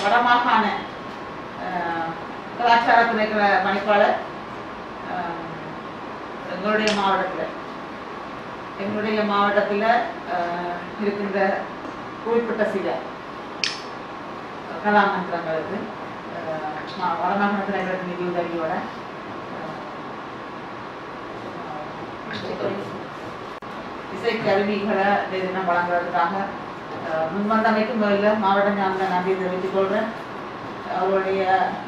வடமாகாண அஹ், கலாச்சார திணைக்கள பணிப்பாளர் எங்களுடைய மாவட்டத்தில். எங்களுடைய மாவட்டத்தில் இருக்கின்ற குறிப்பிட்ட சில கலாமந்திரங்களுக்கு அஹ், மா- வடமாகாண திணைக்களத்தின் நிதி இசை கருவிகளை வழங்குறதுக்காக அஹ், முன்வந்தமைக்கு இல்லை மாவட்ட ஞாபக நன்றி தெரிவித்துக் கொள்கிறேன் அவருடைய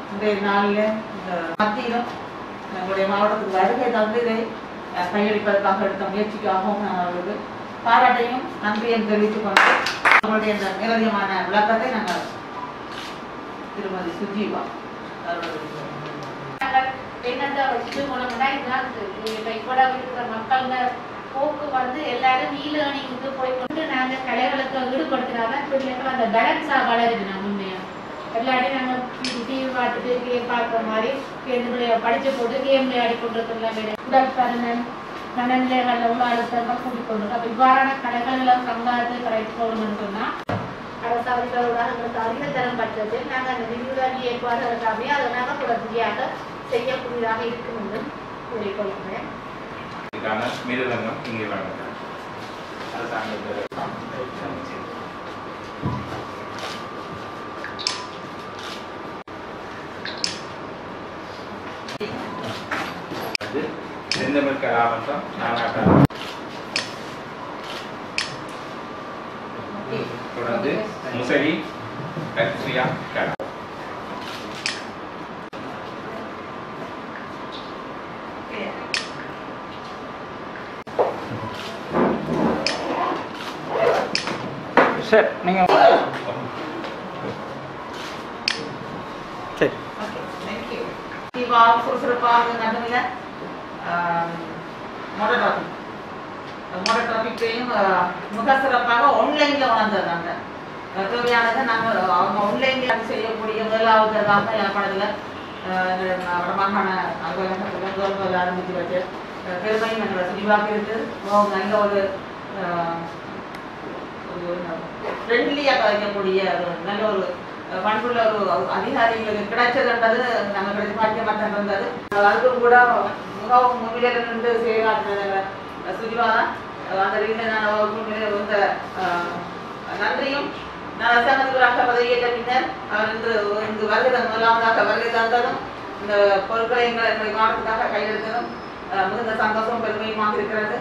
இன்றைய நாளில் இந்த மத்தியிலும் எங்களுடைய மாவட்டத்துக்கு வருகை தந்து இதை கையளிப்பதற்காக எடுத்த முயற்சிக்காகவும் நான் அவர்களுக்கு பாராட்டையும் நன்றியும் தெரிவித்துக் கொண்டு அவர்களுடைய இந்த மேலதிகமான விளக்கத்தை நாங்கள் திருமதி சுஜீவா என்னென்ன நாங்கள் என்னத்தை இதுதான் இருக்கிற மக்கள்ல போக்கு வந்து எல்லாரும் ஈலேர்னிங்க்கு போய் கொண்டு அந்த கலைகளுக்கு ஈடுபடுத்தினாங்க பிள்ளைகள் அந்த பேலன்ஸா வளருது நம்ம உண்மையா? எல்லாரையும் நாங்க டிவி பார்த்துட்டு கேம் பார்க்குற மாதிரி கேம் படிச்சு போட்டு கேம் விளையாடி கொண்டிருக்கிற உடல் பருமன் மனநிலைகள் உள்ள அழுத்தங்கள் கூட்டிக் கொண்டு அப்ப இவ்வாறான கலைகள் எல்லாம் சமுதாயத்தை கரைத்து போகணும்னு சொன்னா அரசாங்கங்களோட எங்களுக்கு அறிவுத்தரம் பட்டது நாங்கள் அந்த நிதியுதவி ஏற்பாடு எல்லாமே அதை நாங்கள் தொடர்ச்சியாக செய்யக்கூடியதாக இருக்கும் என்று கூறிக்கொள்கிறேன் இதுக்கான இங்கே வழங்குகிறார் அரசாங்கத்தில் அது செந்தமிழ் கலாவட்டம் நானாட்டம் தொடர்ந்து முசலி கத்ரியா கலா. சார் நீங்கள் சரி. ஓகே தேங்க்யூ தீபா சுறுசுறுப்பாக நடுவில். மொடல் டாபிக் மொடல் டாபிக்கையும் மிக சிறப்பாக ஆன்லைனில் உணர்ந்துடுறாங்க தேவையானதை நாங்கள் அவங்க ஆன்லைனில் செய்யக்கூடிய முதலாவதாக யாழ்ப்பாணத்தில் வடமாகாண அலுவலகத்தில் கவர்மெண்ட் ஆரம்பித்து வச்சு பெருமையும் எங்களை சுழிவாக இருக்கு நல்ல ஒரு ஃப்ரெண்ட்லியாக வைக்கக்கூடிய ஒரு நல்ல ஒரு பண்புள்ள ஒரு அதிகாரிகளுக்கு கிடைச்சதுன்றது நாங்கள் கிடைச்ச பாக்கியமாக இருந்தது அதுக்கும் கூட மிகவும் முன்னிலையில் நின்று செயலாற்றின சுஜிவா. அந்த ரீதியில் நான் முன்னிலையில் இருந்த நன்றியும் நான் அரசாங்கத்துக்கு பதவியேற்ற பின்னர் அவர் இன்று இங்கு வருகை தந்த முதலாவதாக வருகை தந்ததும் இந்த பொருட்களை எங்களை எங்களை மாவட்டத்துக்காக கையெழுத்ததும் மிகுந்த சந்தோஷம் பெருமையுமாக இருக்கிறது.